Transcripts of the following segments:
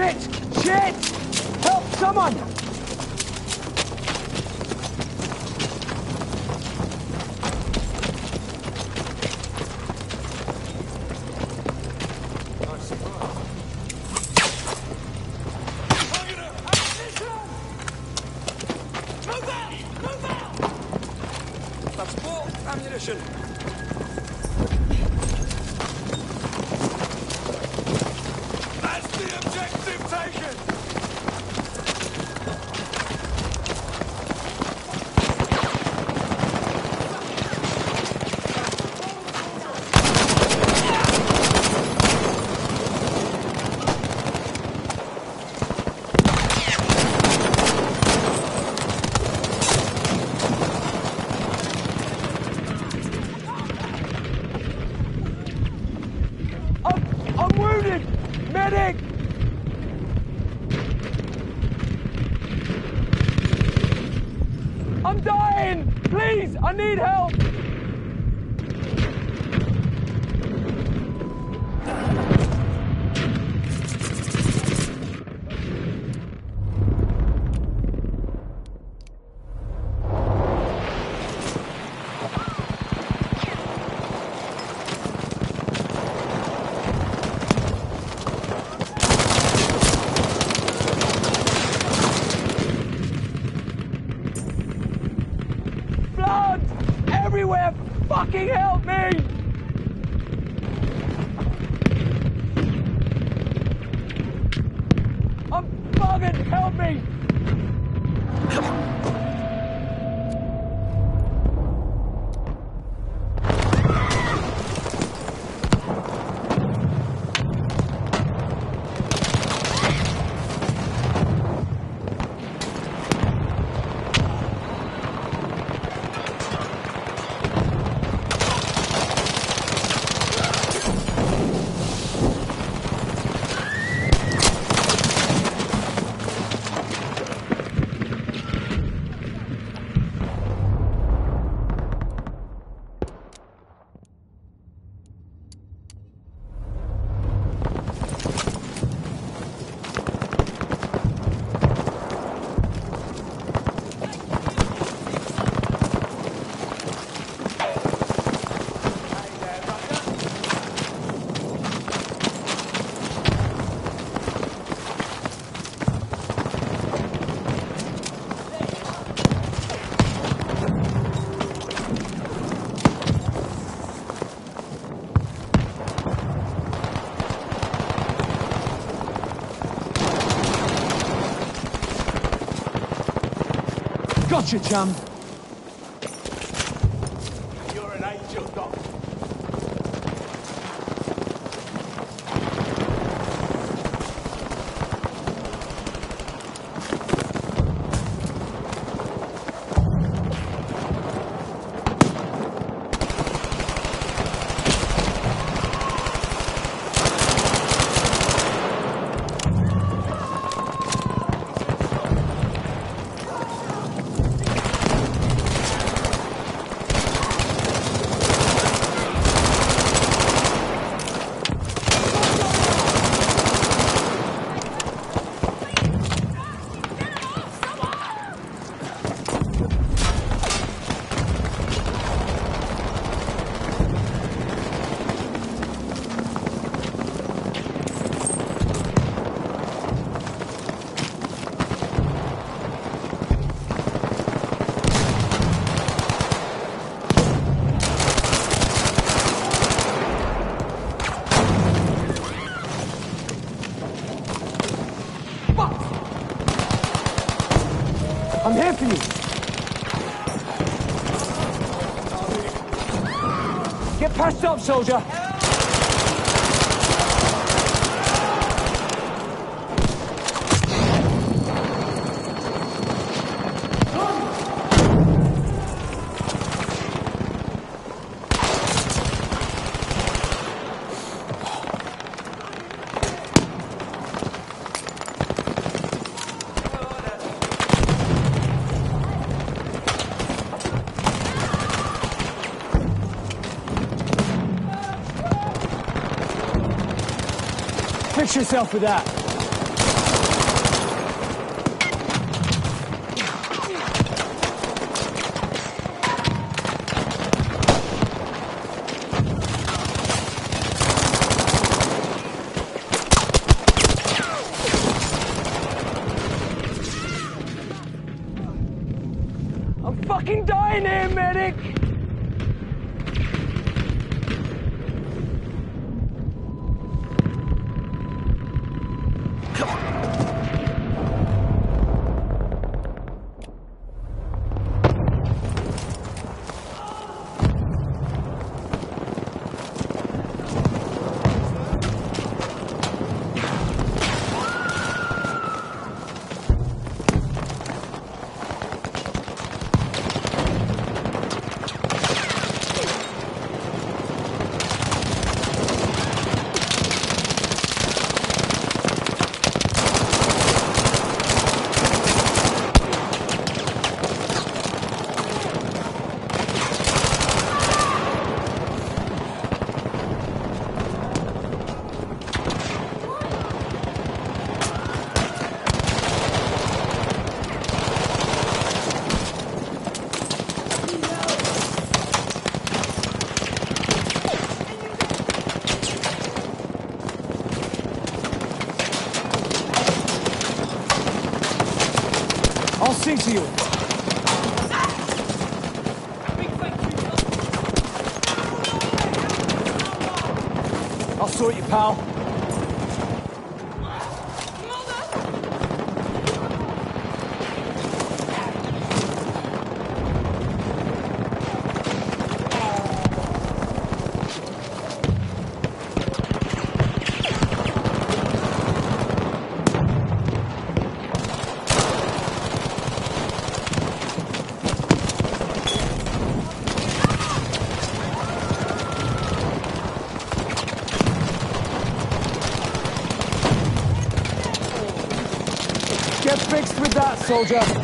Shit! Shit! Help someone! Need help! future champ. Soldier! Yourself for that. soldier.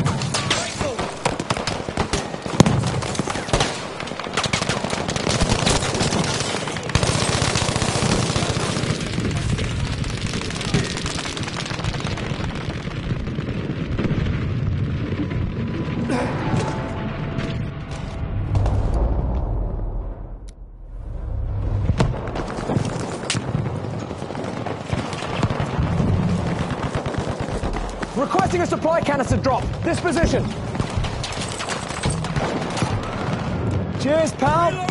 Detecting a supply canister drop. This position. Cheers, pal.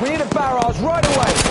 We need a barrage right away.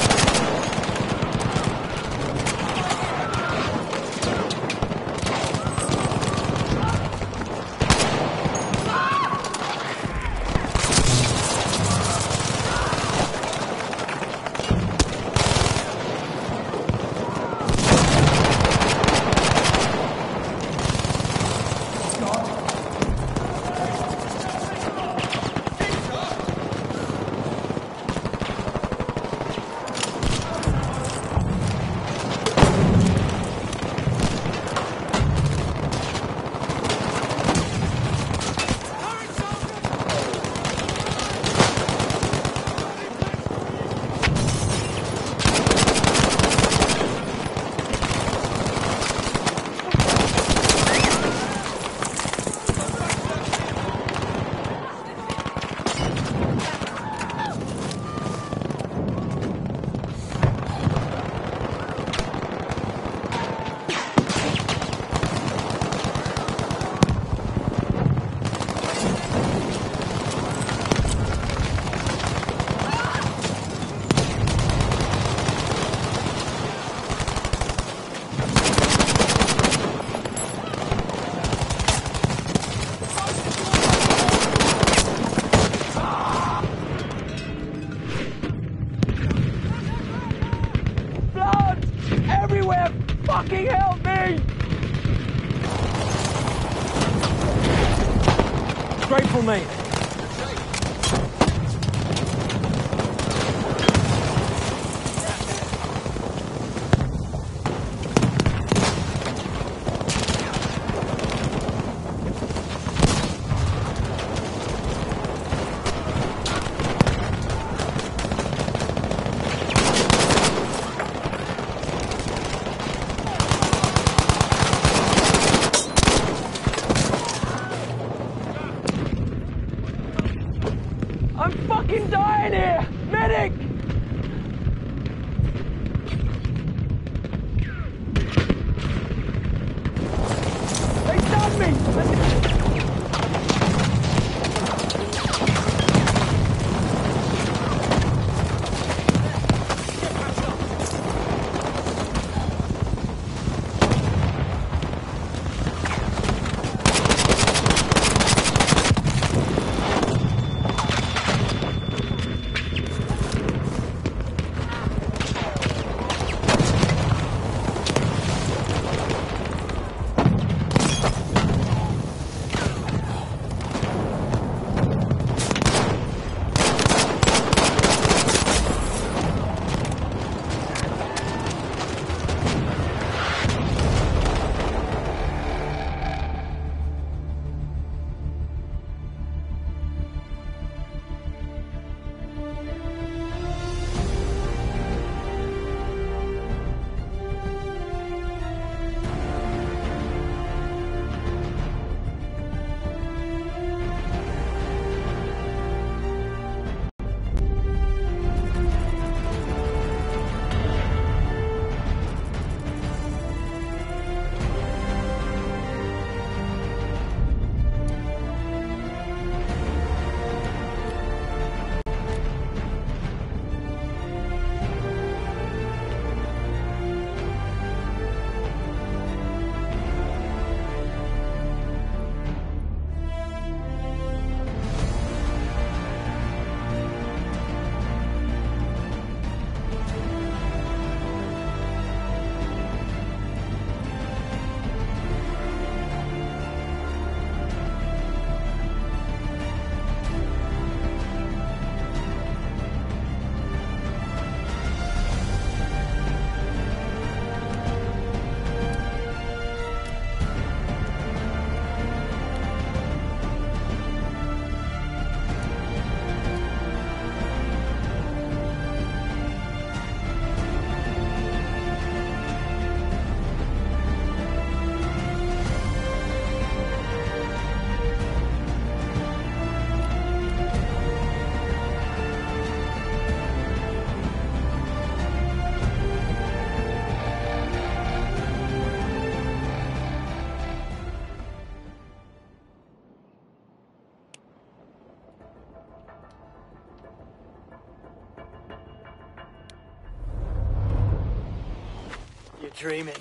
Dreaming.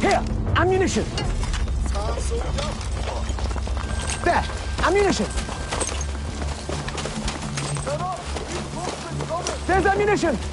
Here, ammunition. There, ammunition. There's ammunition.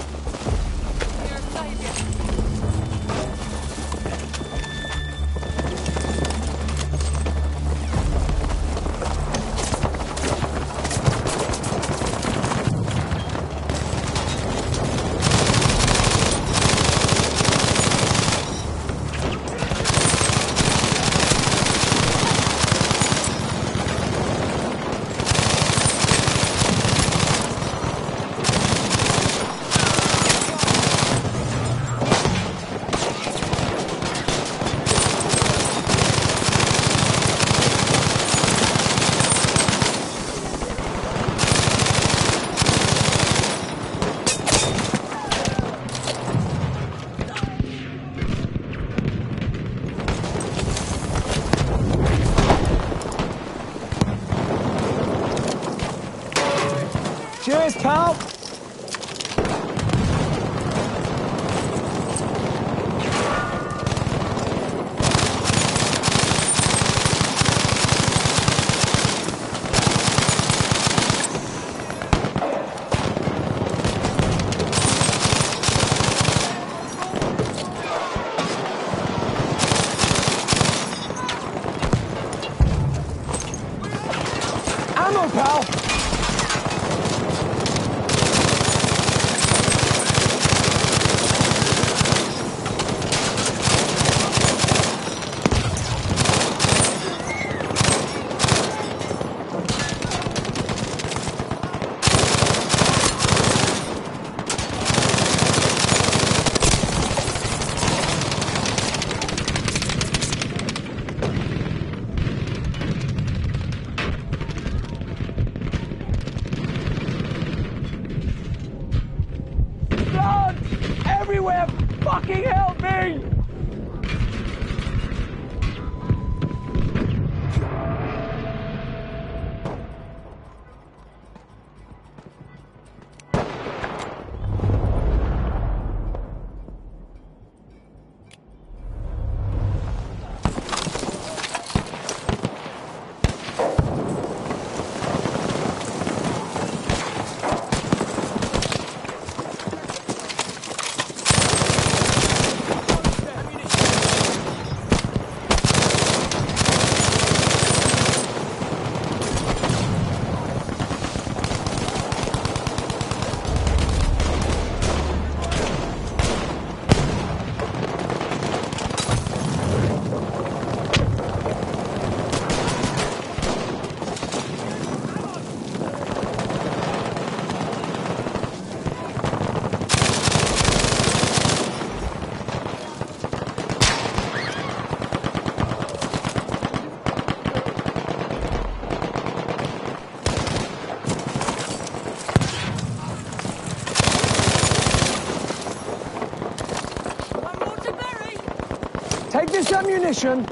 mission.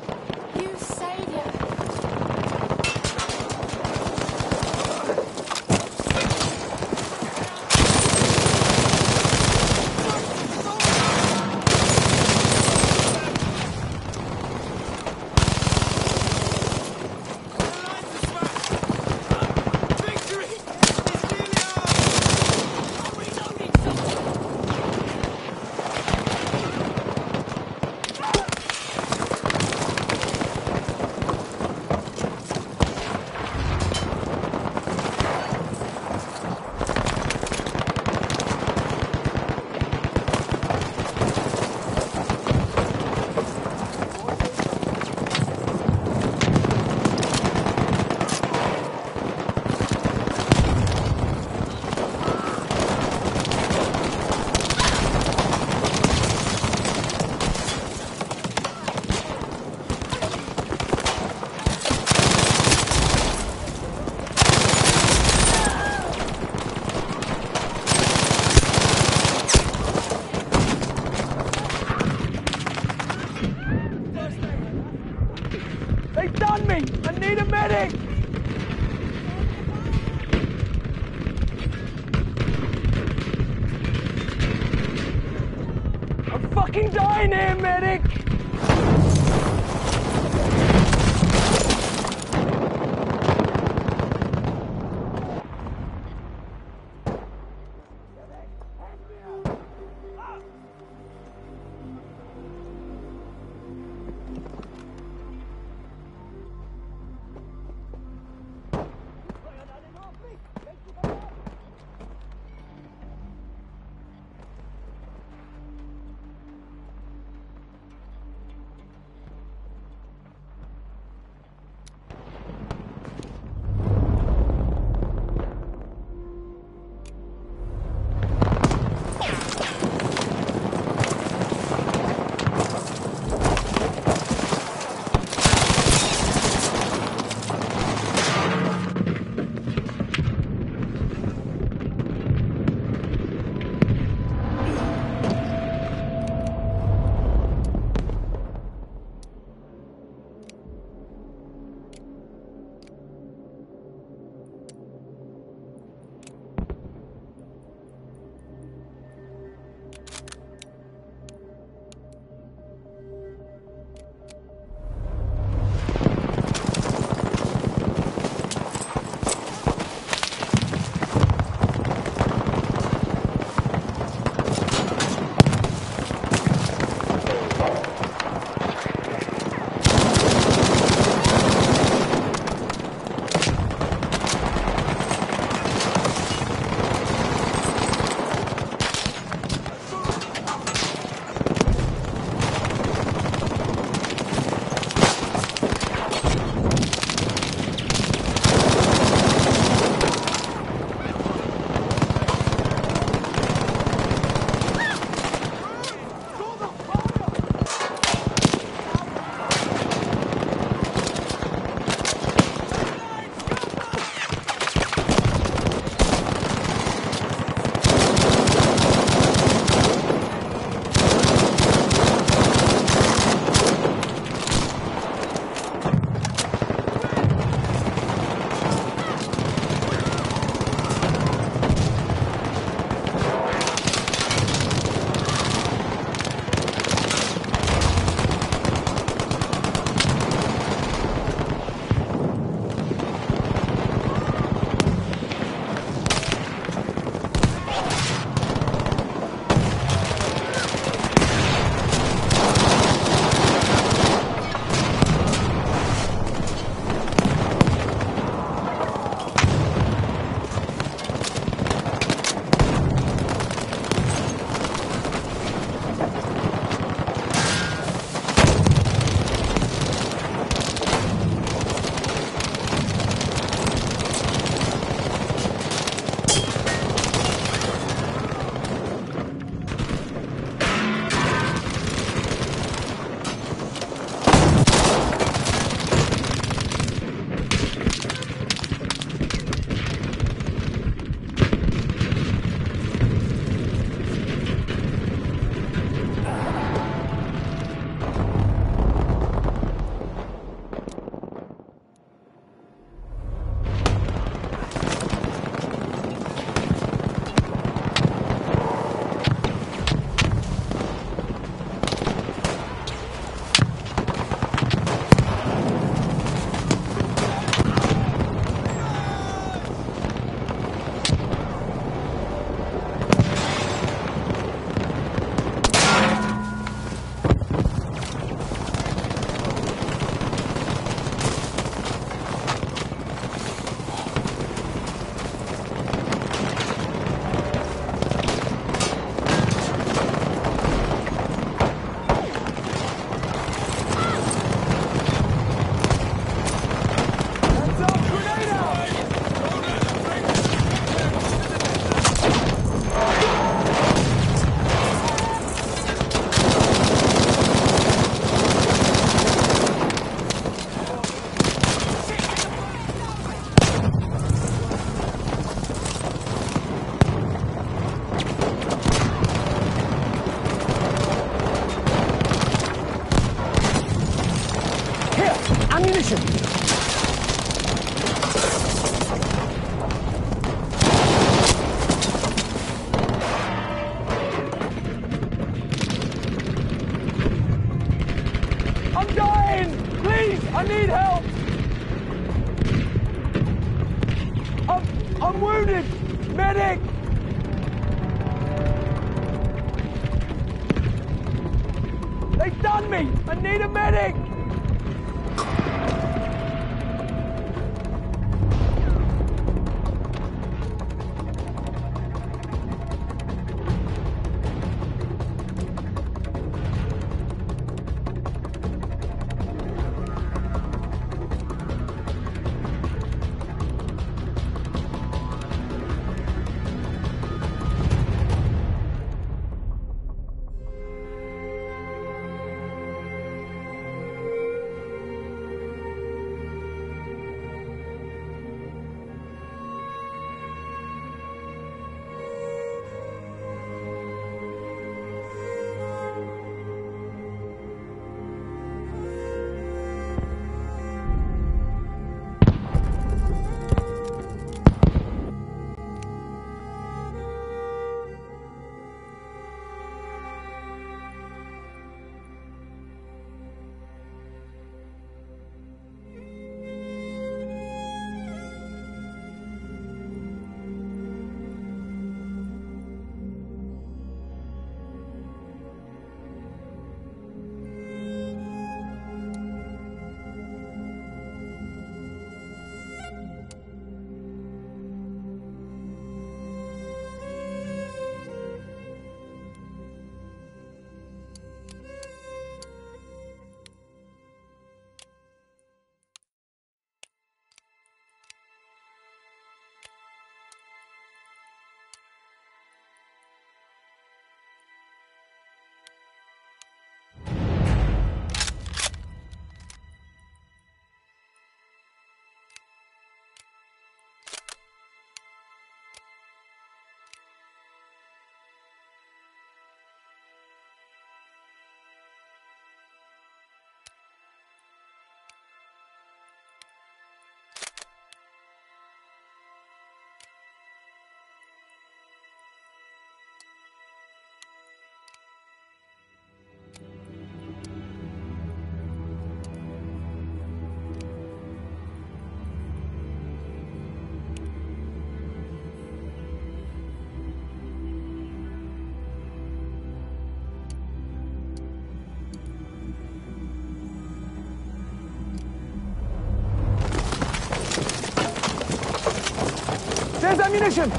Sezem Güneş'im.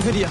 흐리야.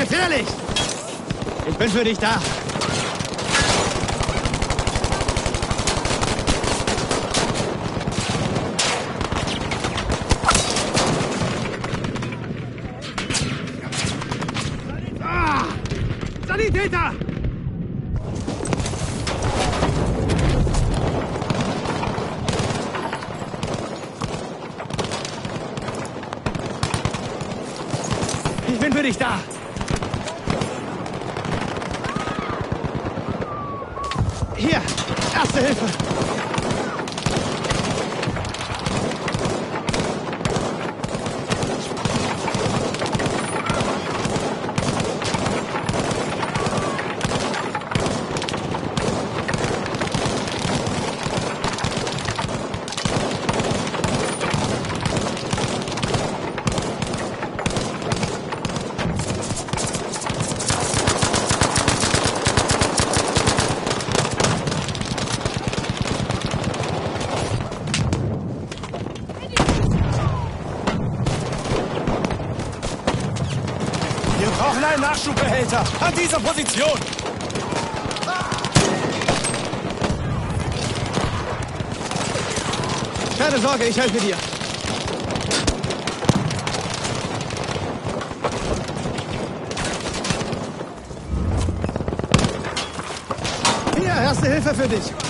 Gefährlich. Ich bin für dich da. Ah! Sanitäter! Ich bin für dich da. Hier, erste Hilfe. Wir brauchen einen Nachschubbehälter. An dieser Position. Keine Sorge, ich helfe dir. Hier, erste Hilfe für dich.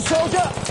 soldier!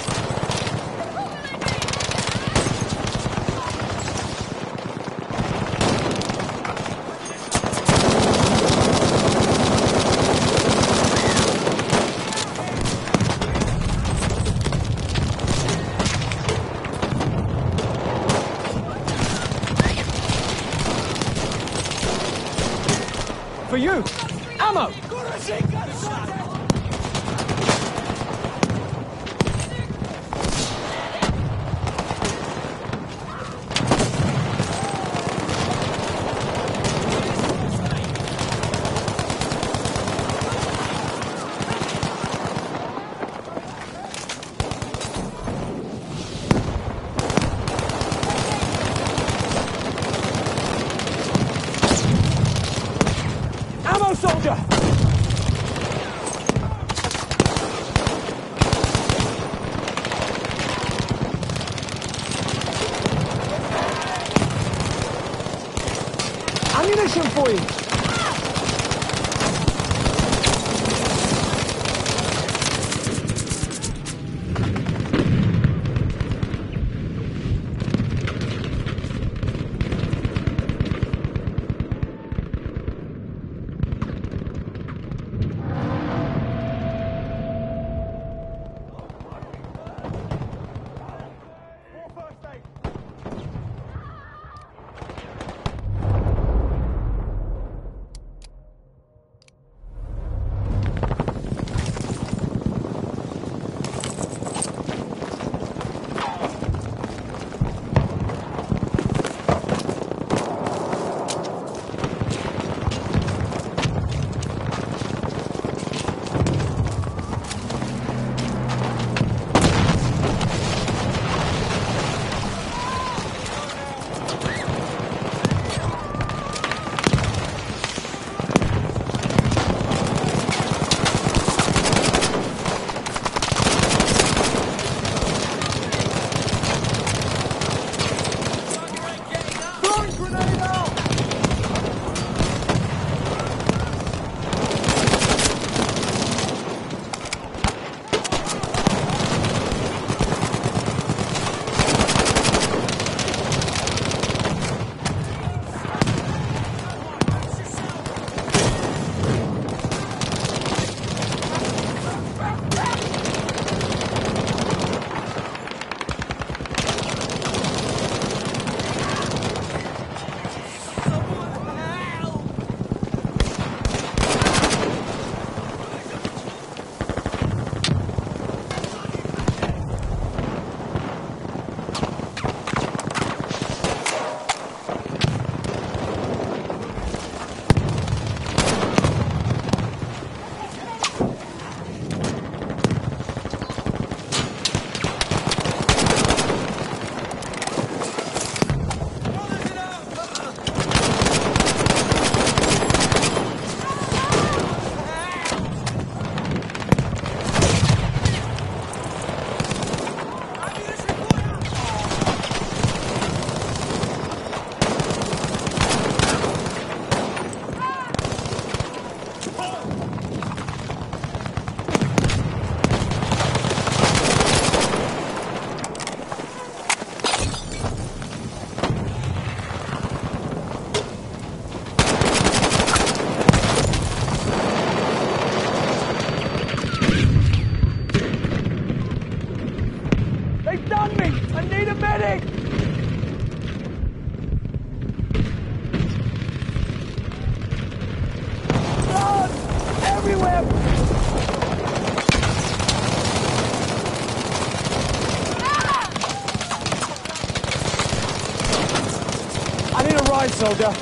Soldier.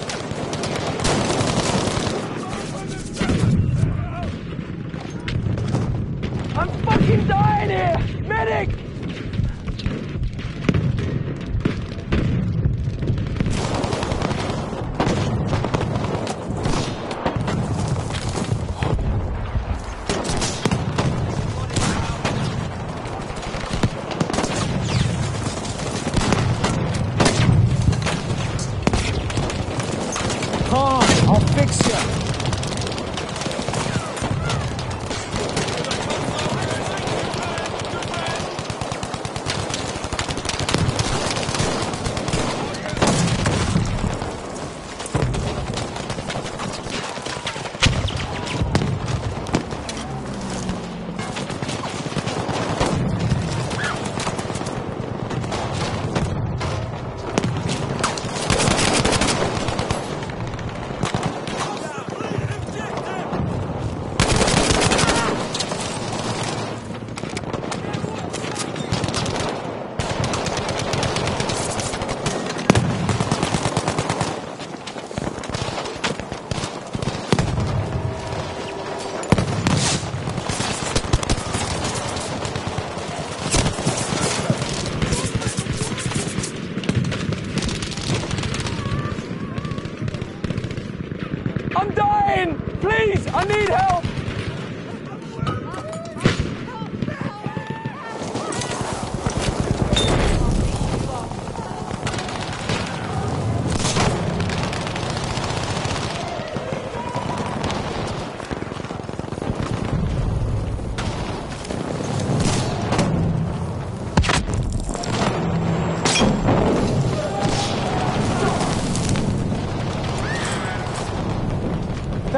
I'm fucking dying here! Medic!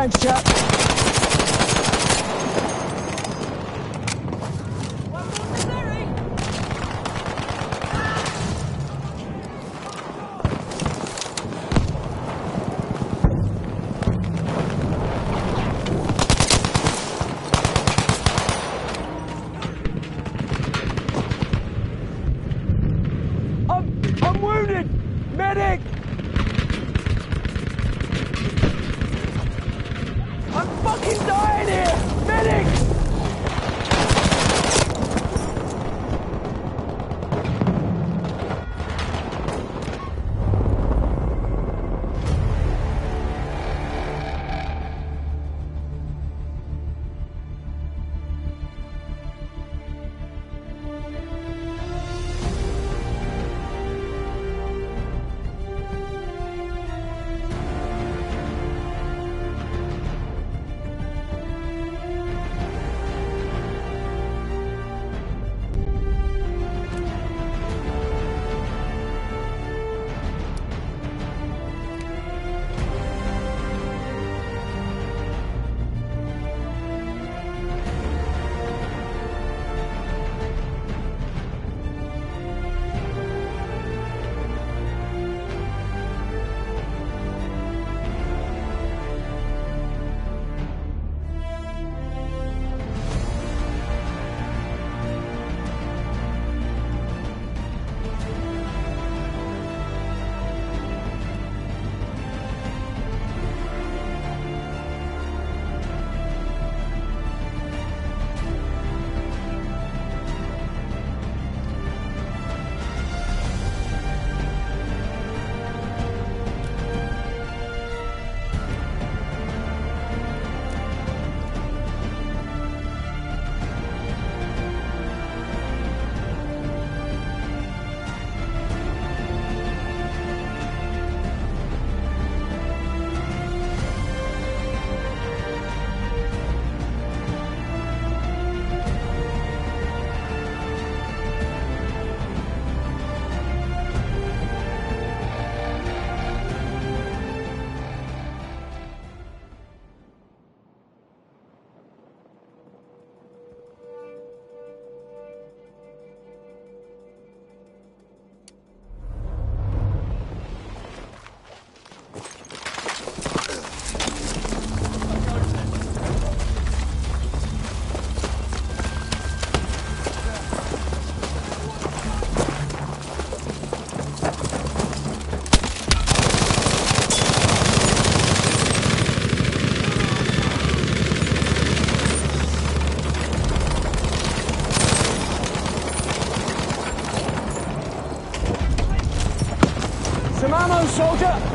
Thanks, chap. 守着。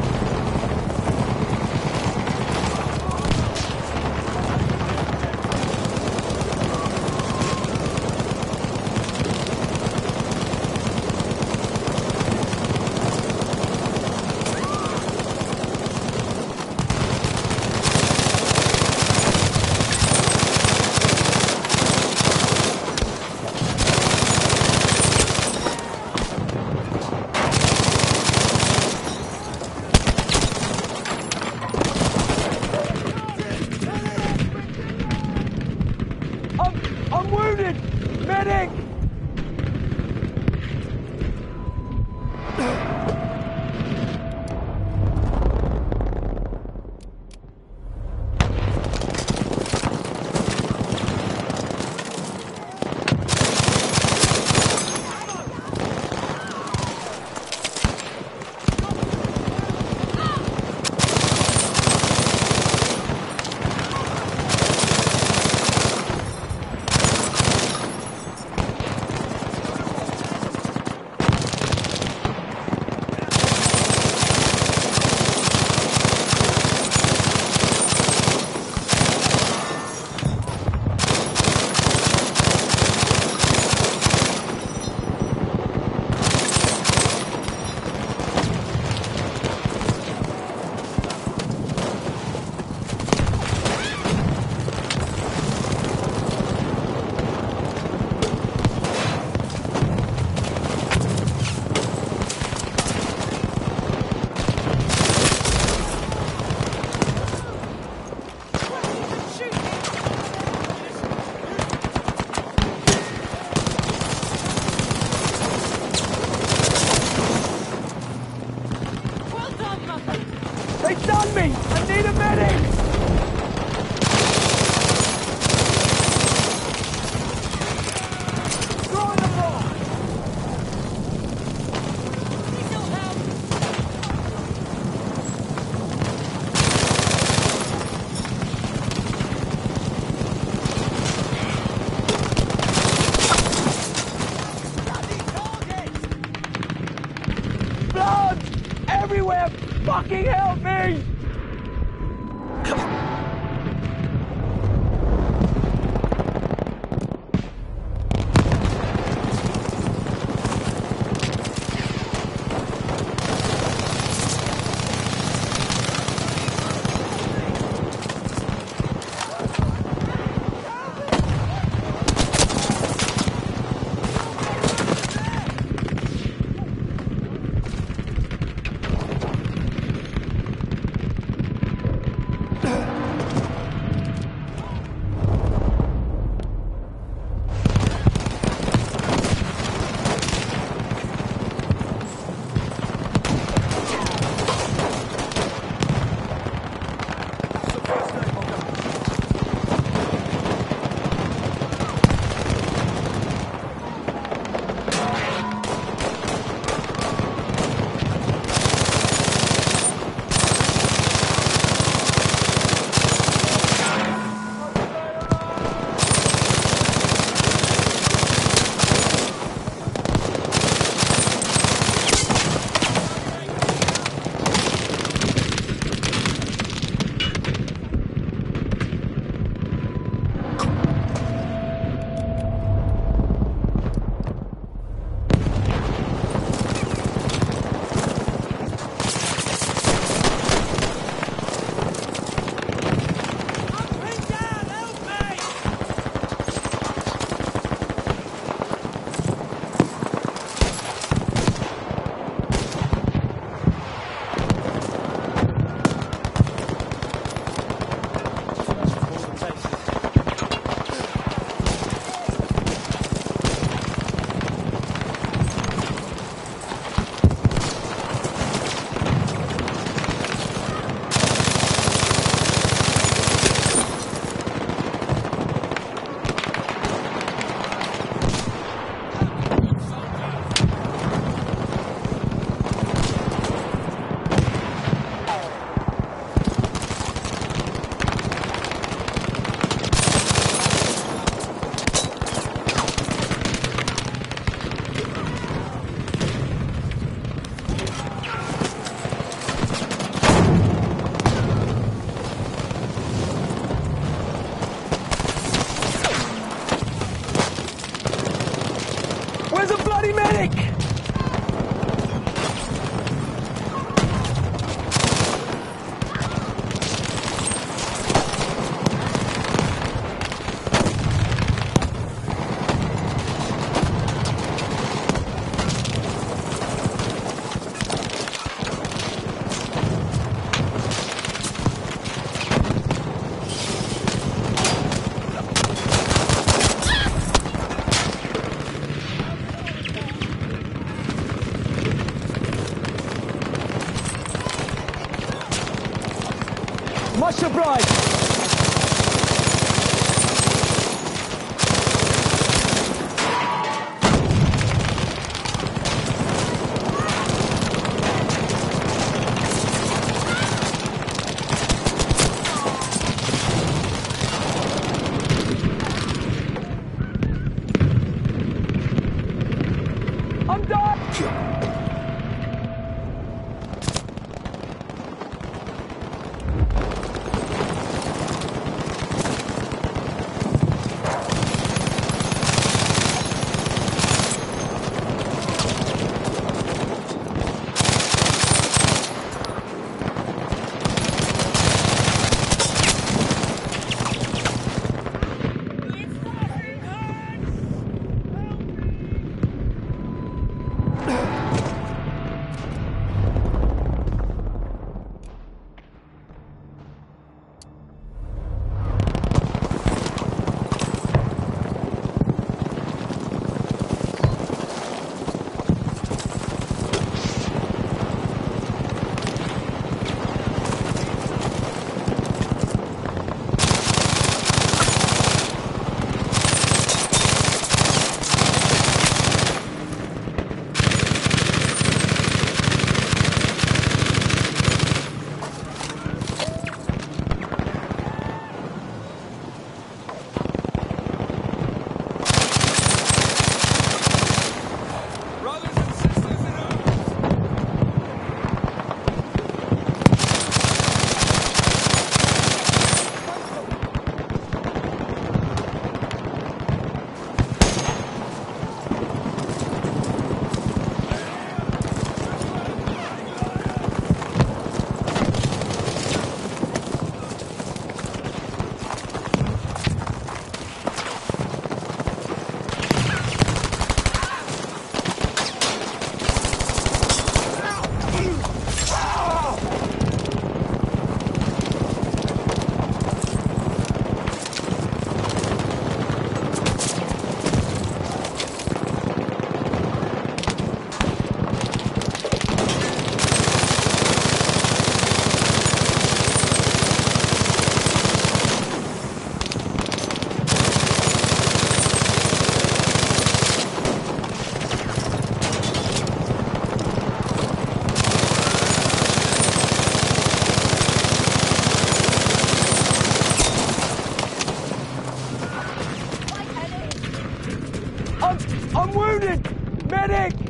I'm wounded! Medic!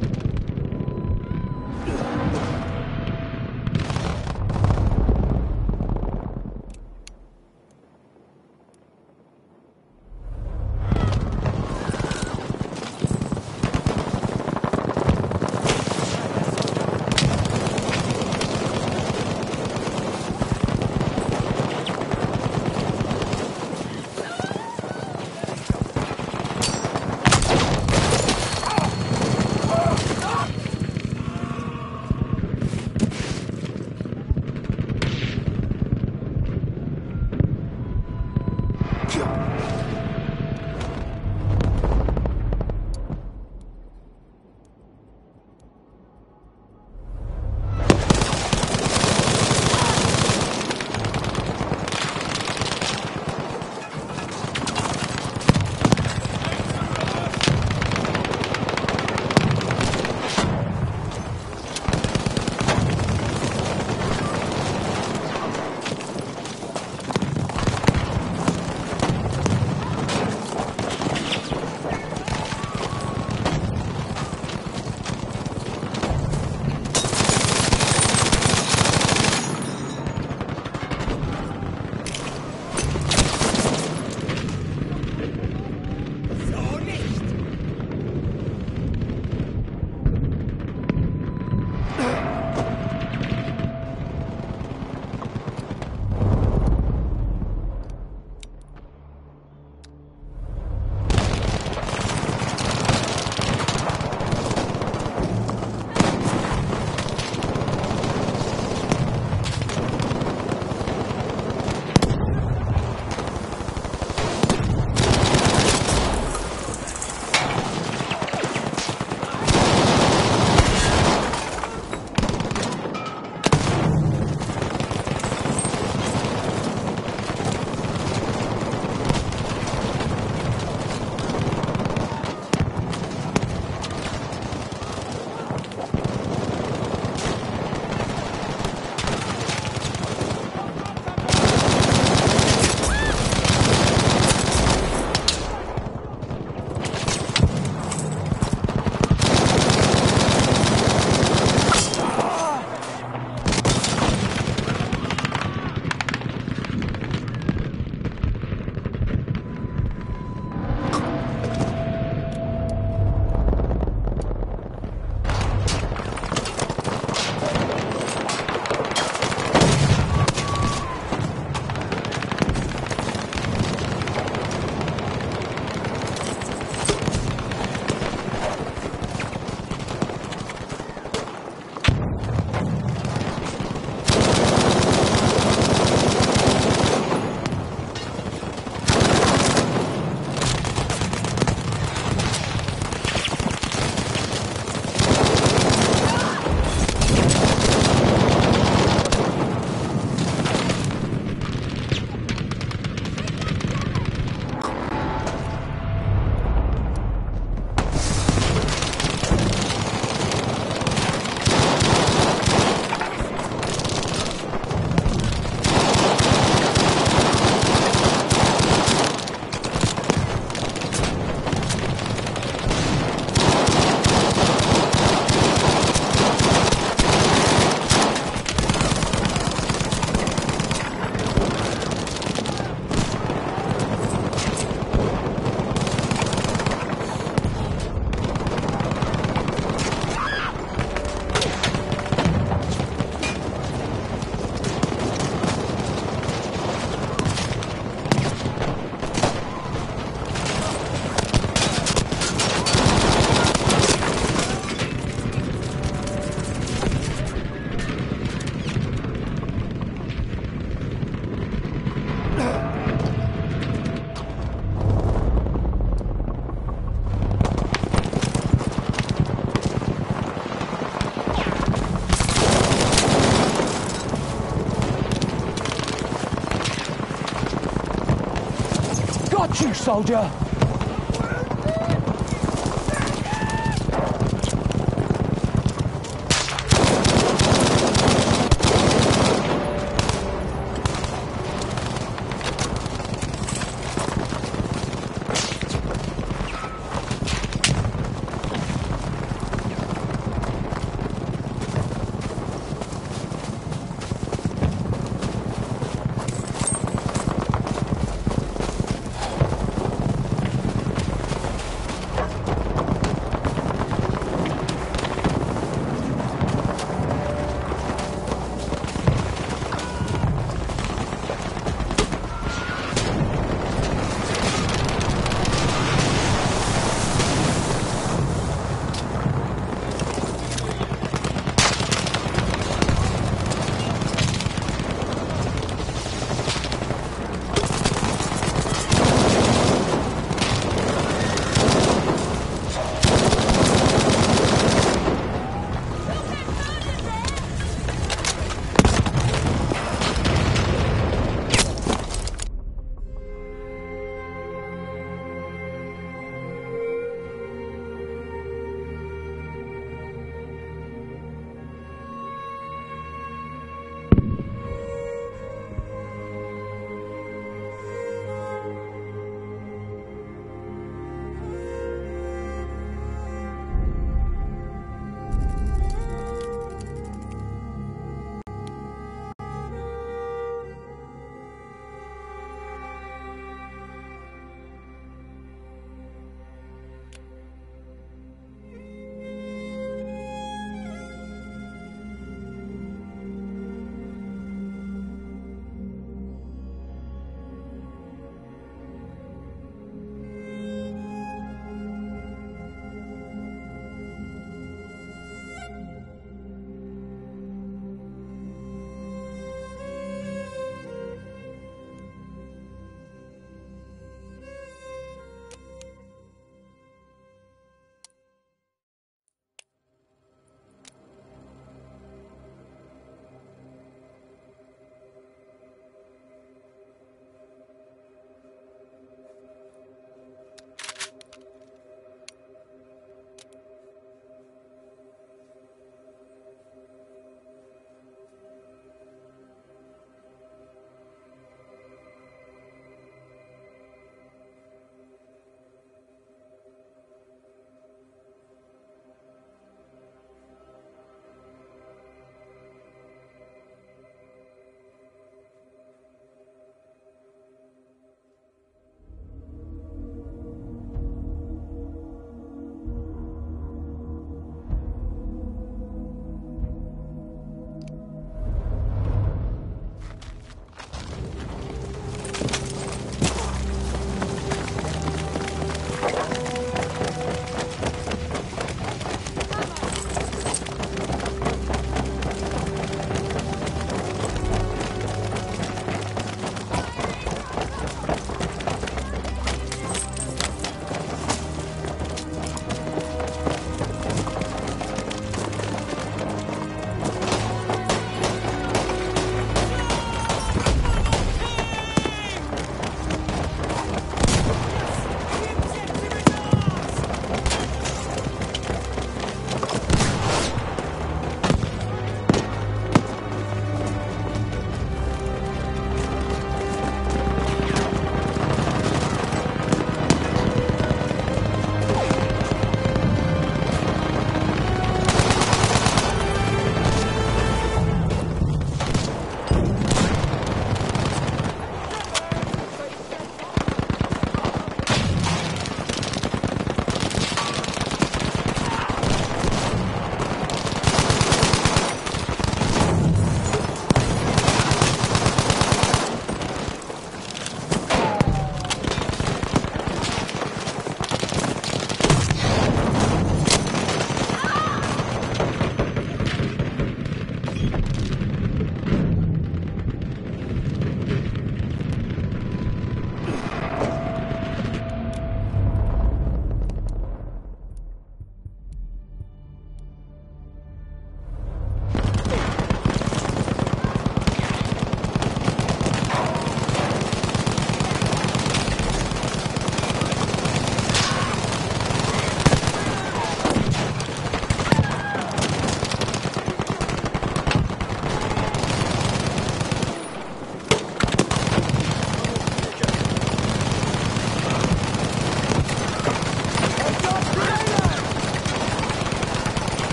去少将。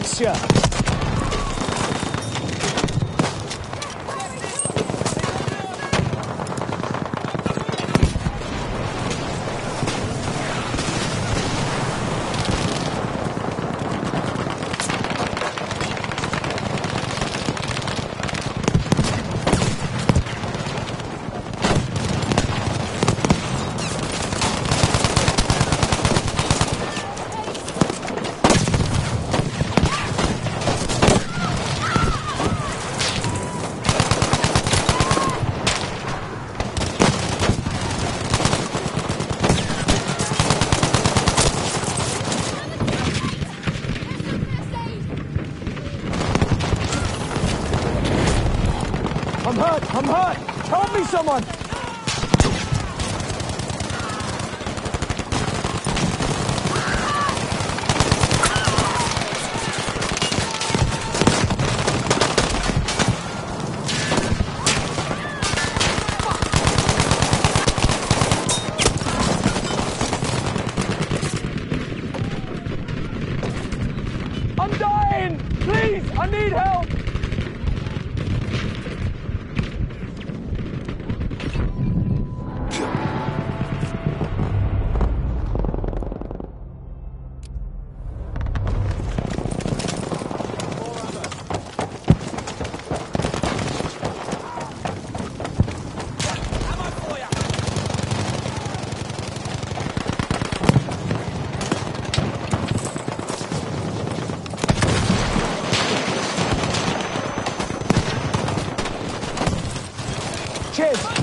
fix picture. Someone. Kids.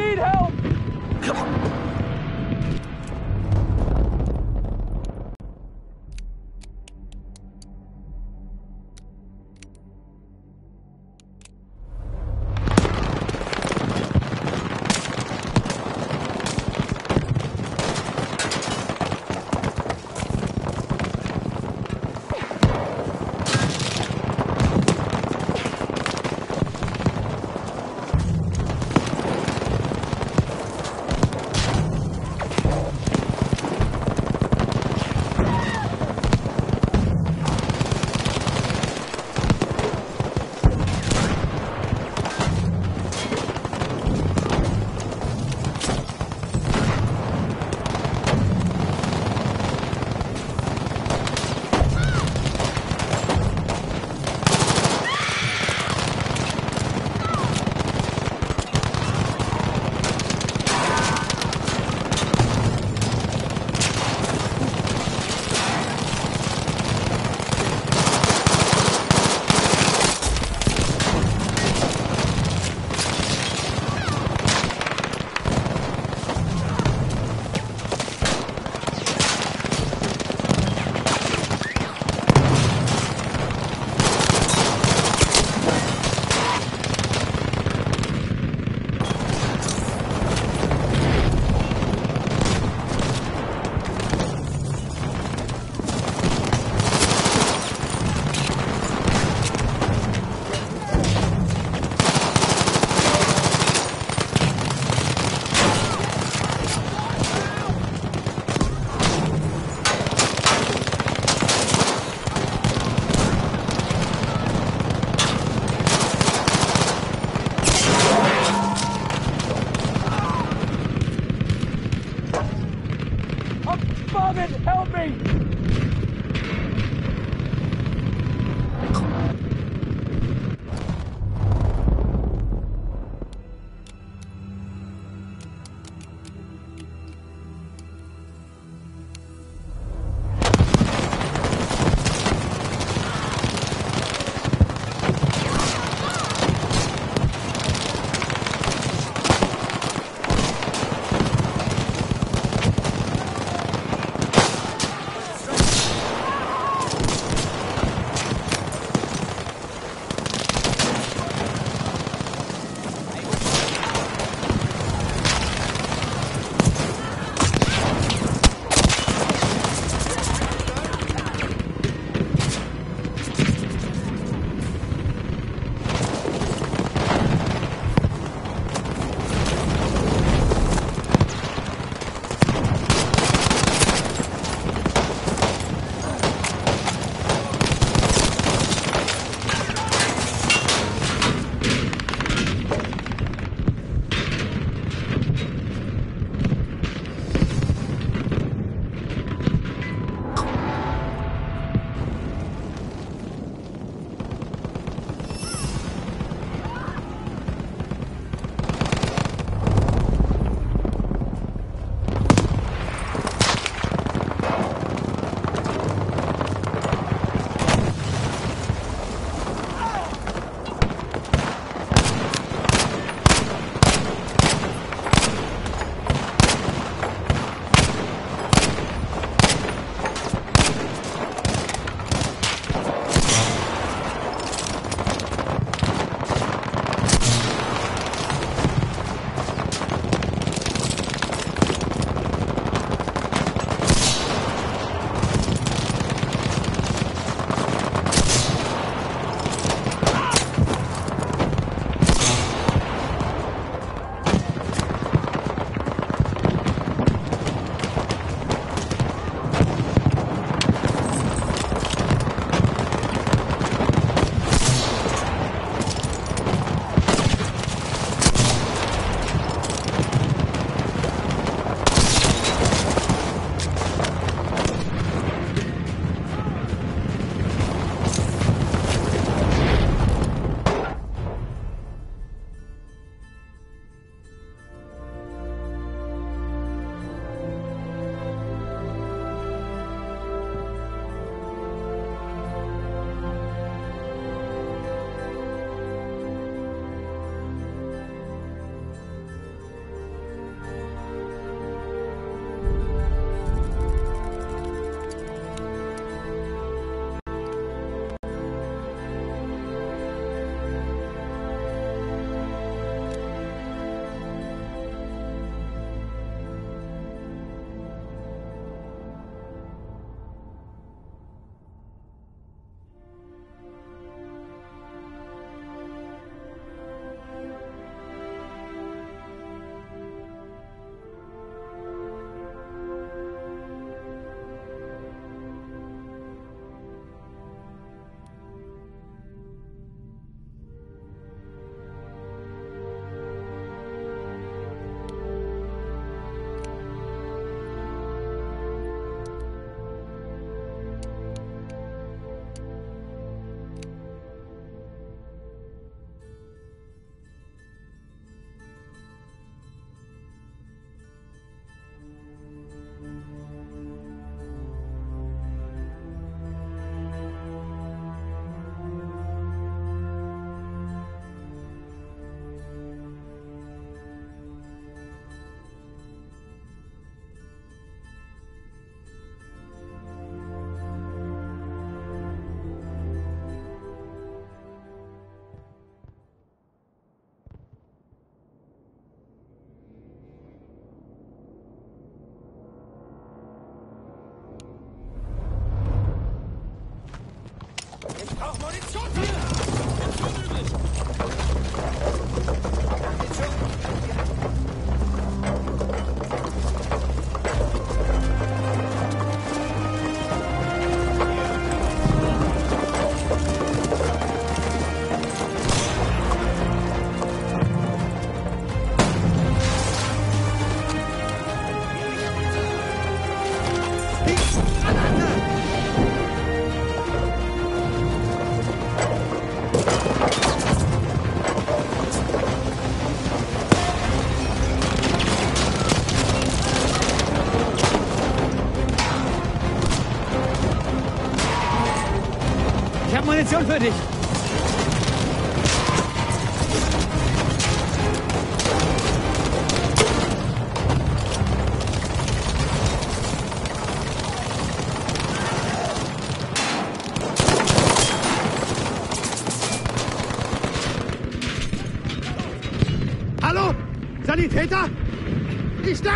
Need help! Loaded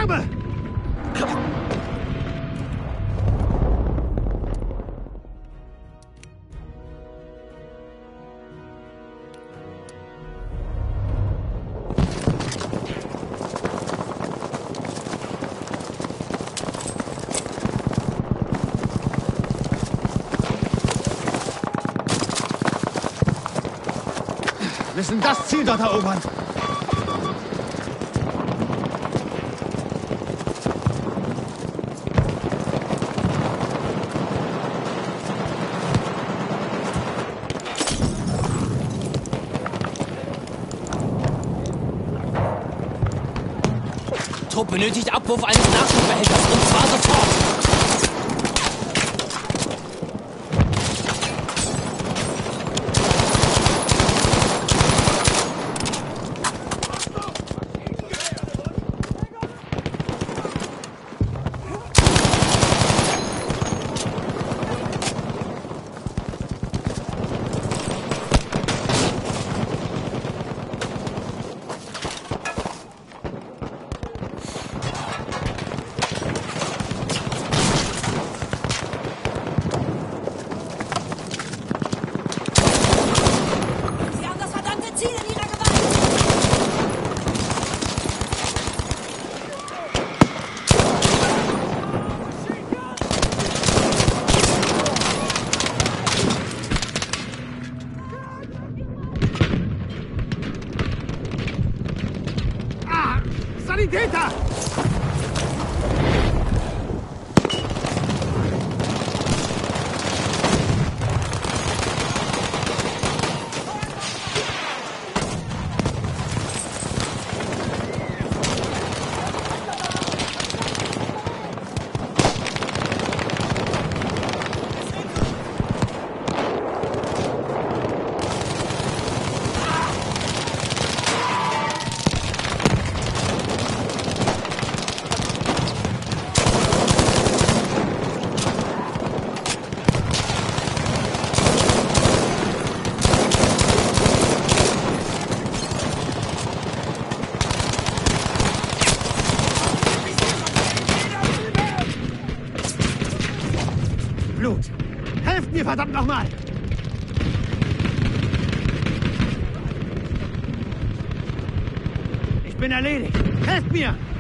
Wir müssen das Ziel dort erobern. Benötigt Abwurf eines Nachschubehälters und zwar sofort. ¡Quieta! mía.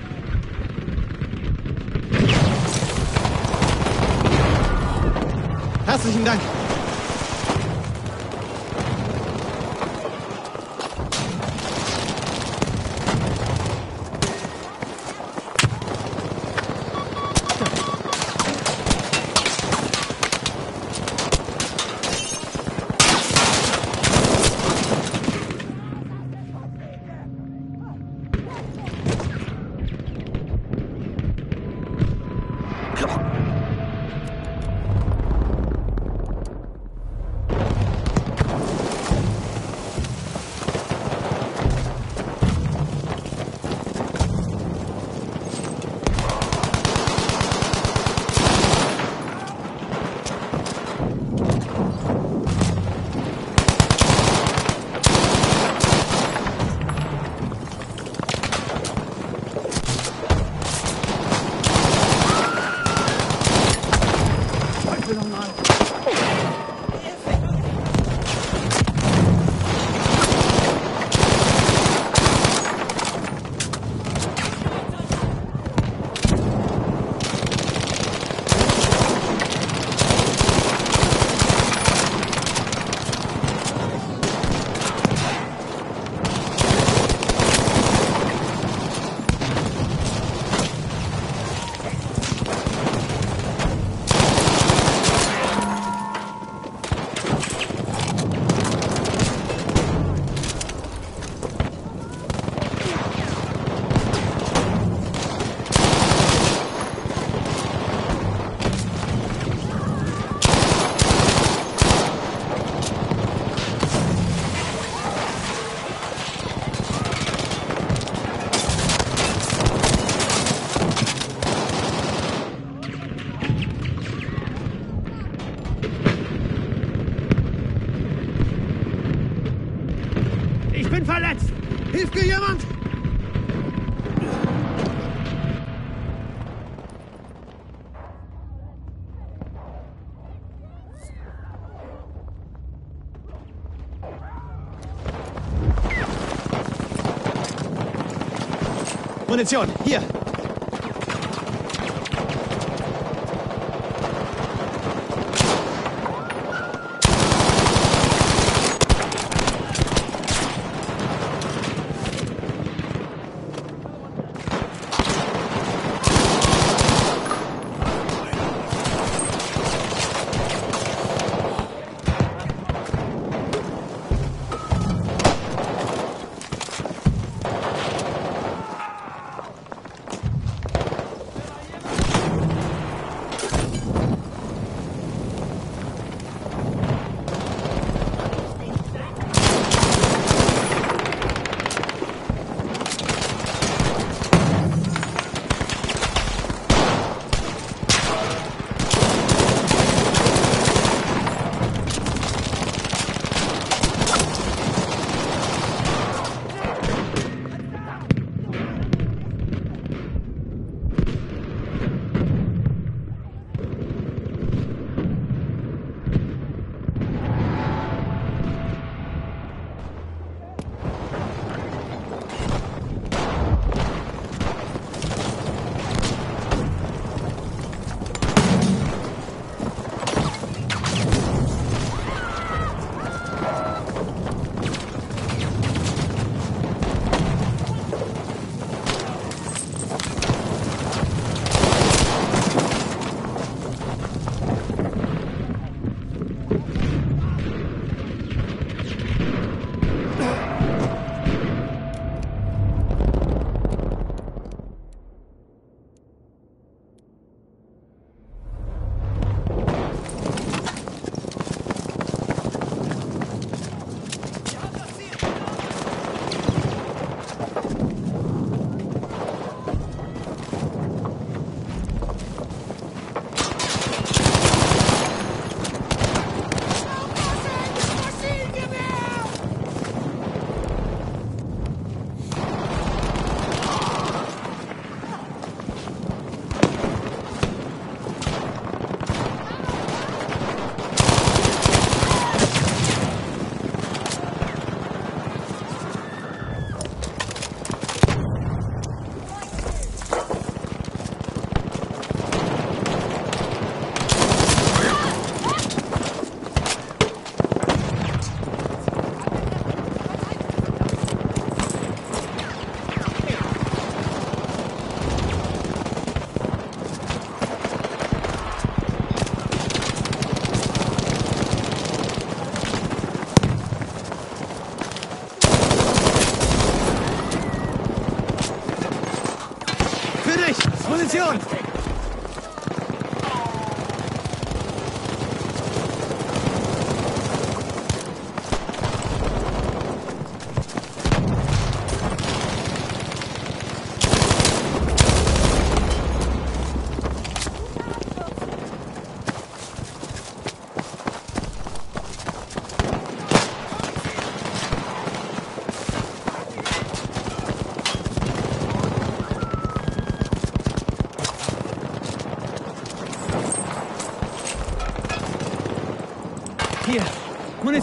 叫你耶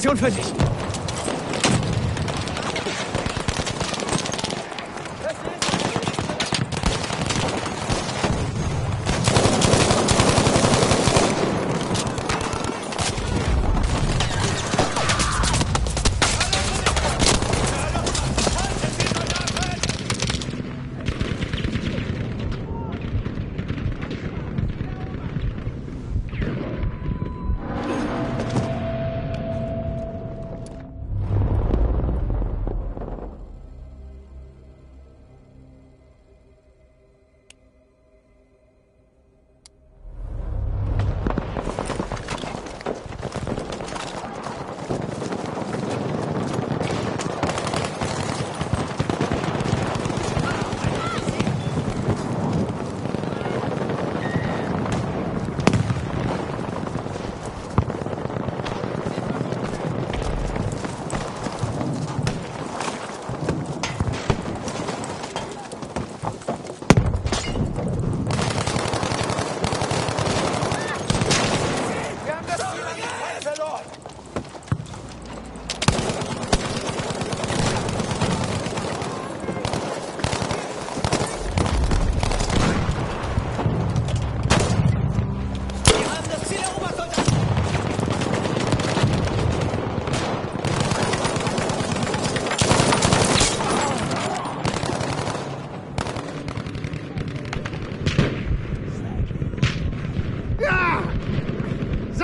交出去。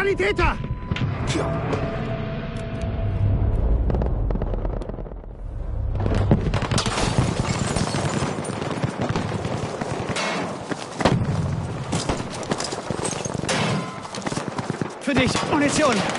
Sanitäter! Für dich, Munition!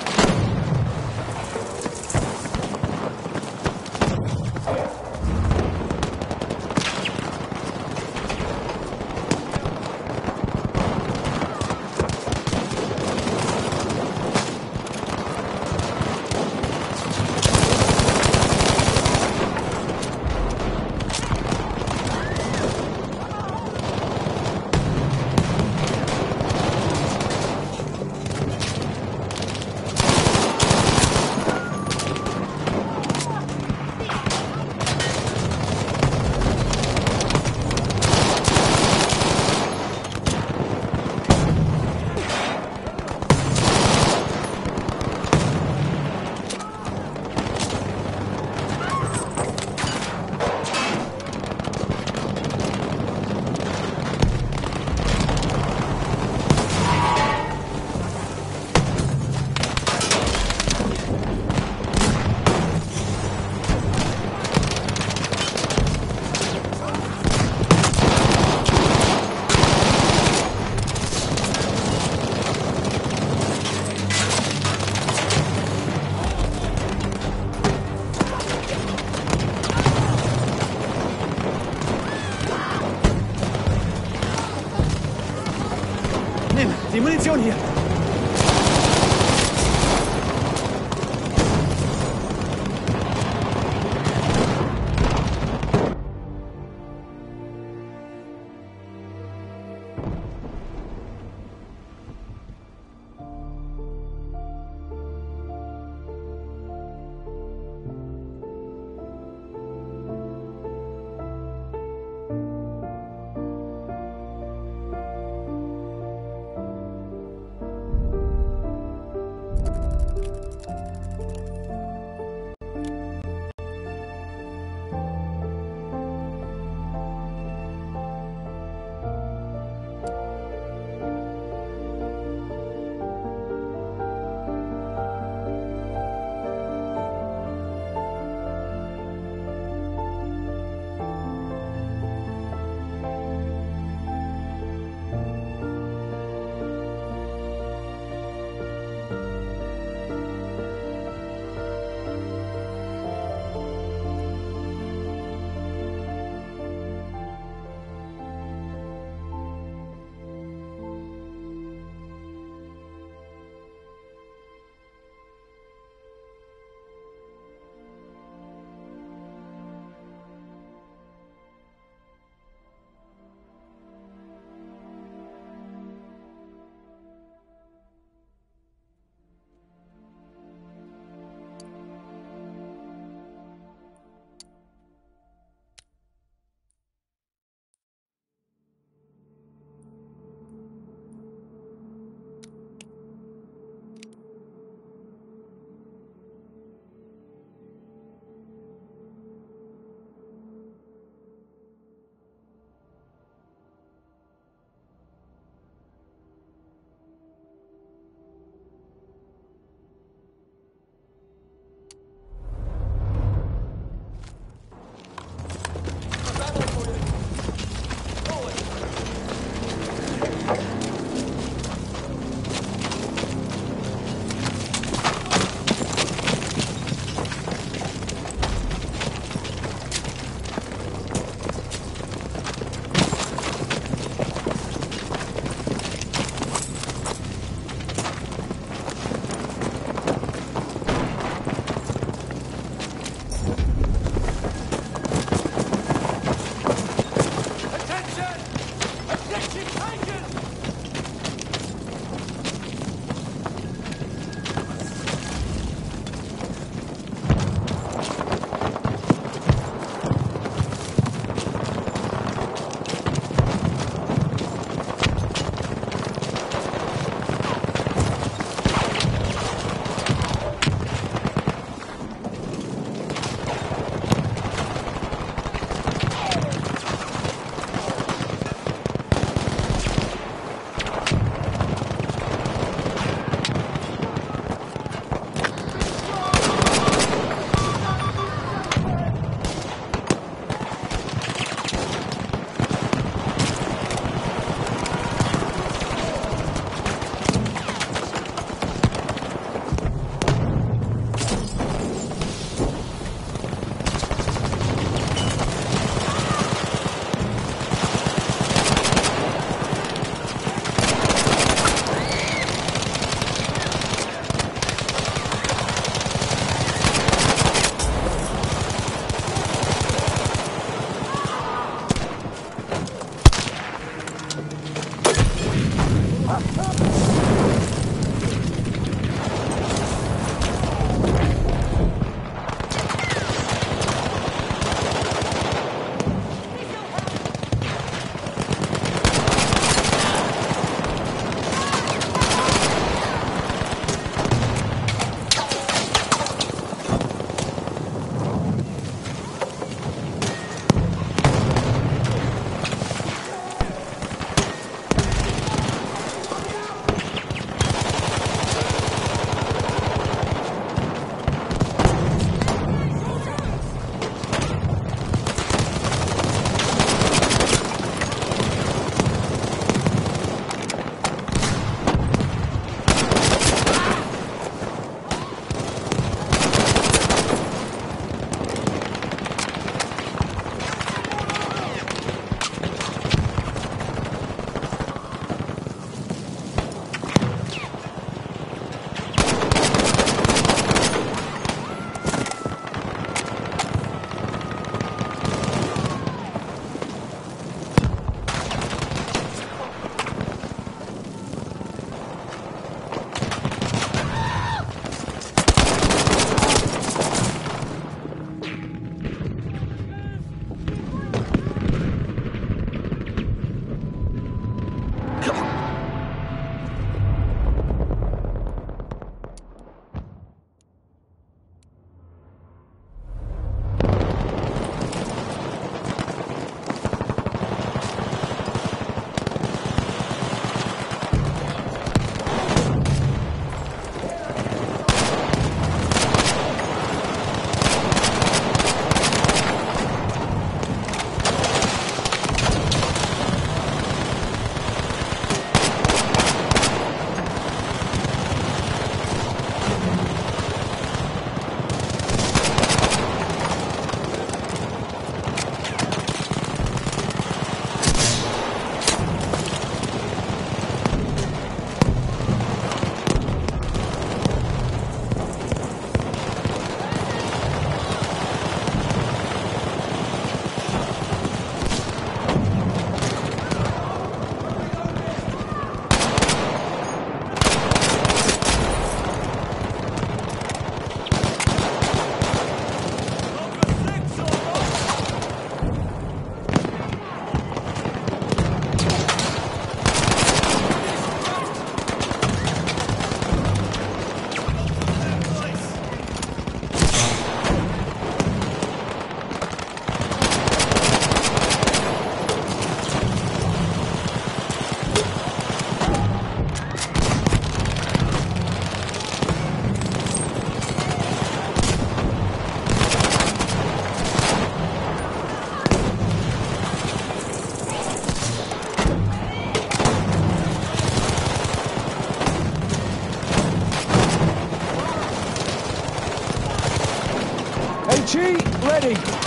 Ready.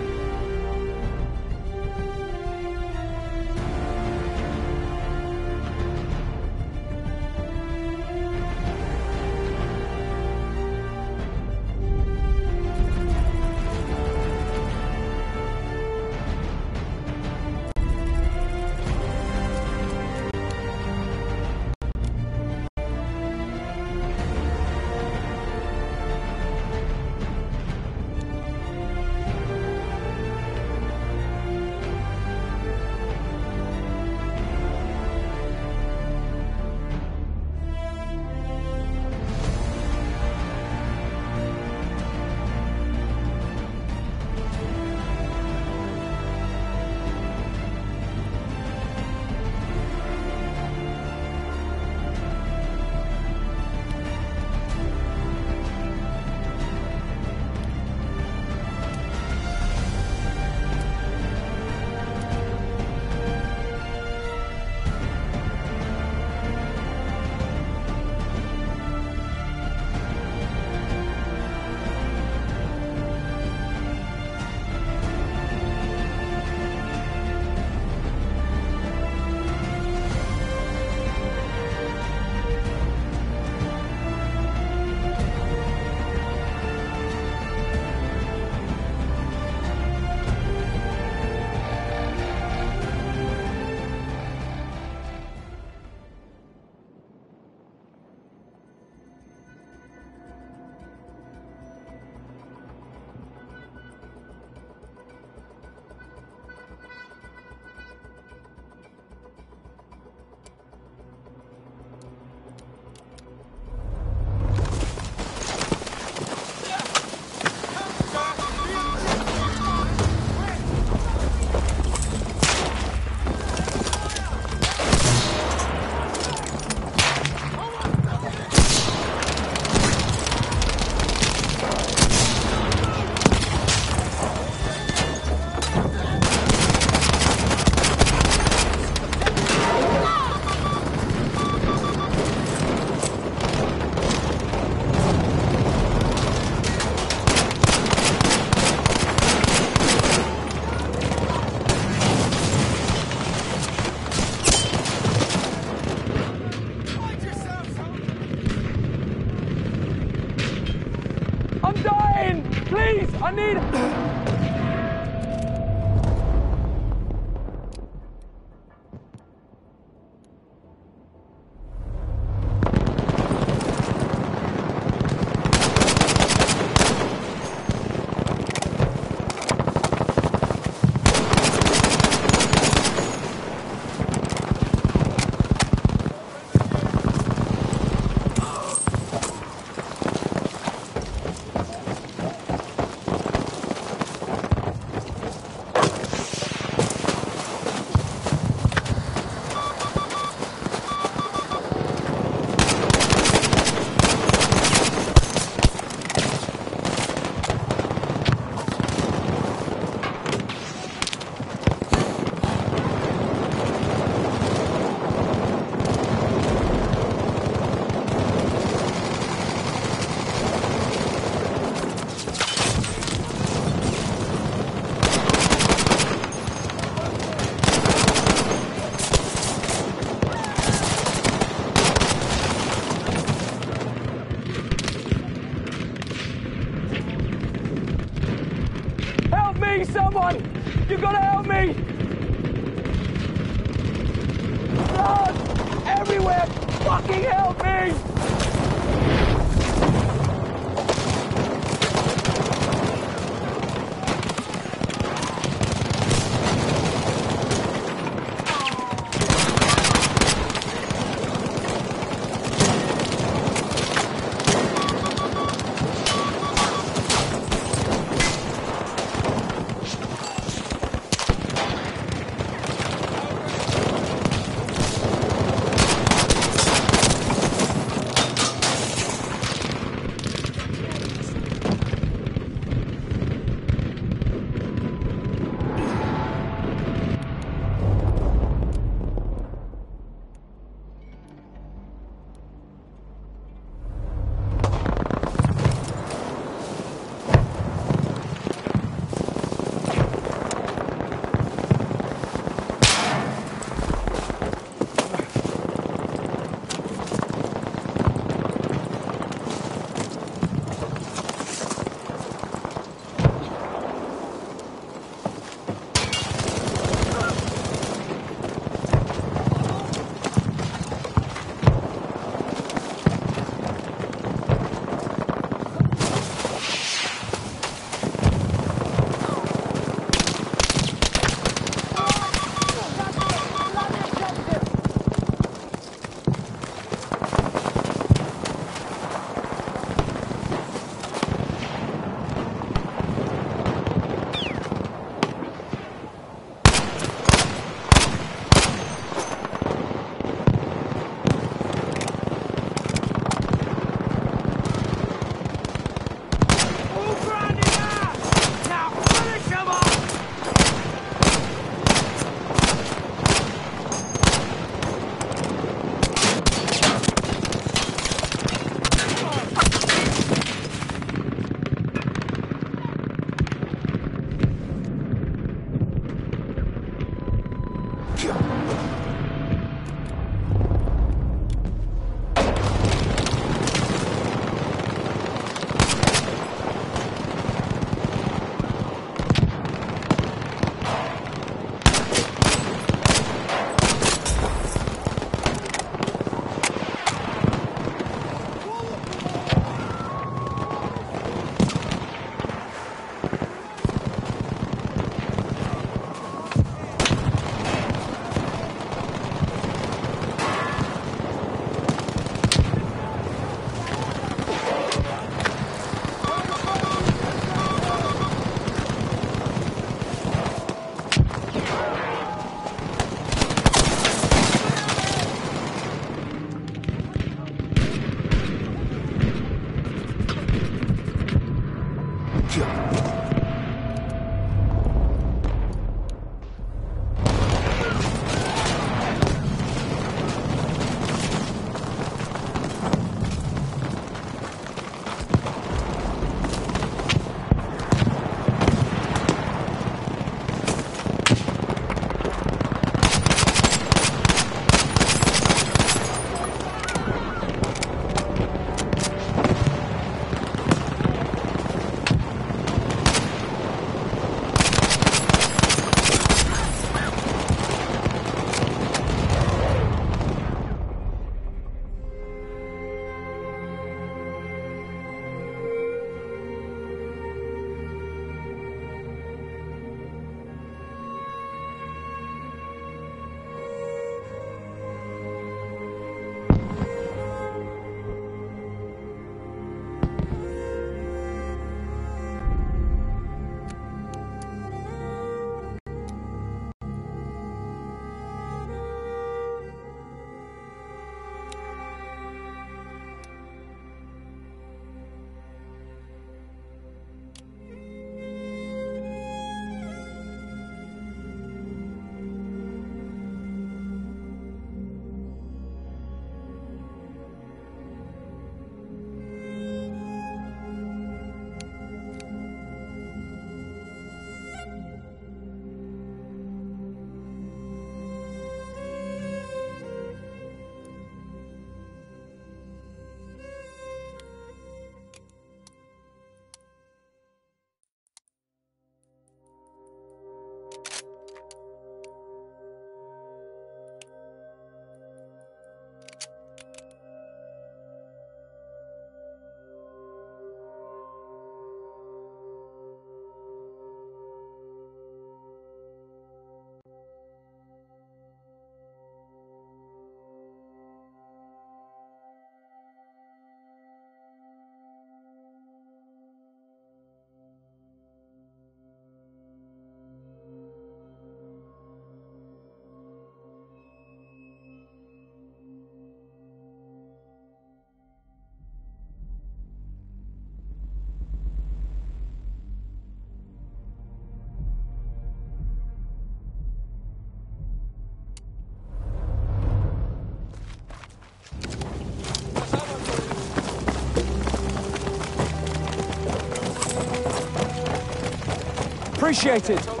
Appreciated.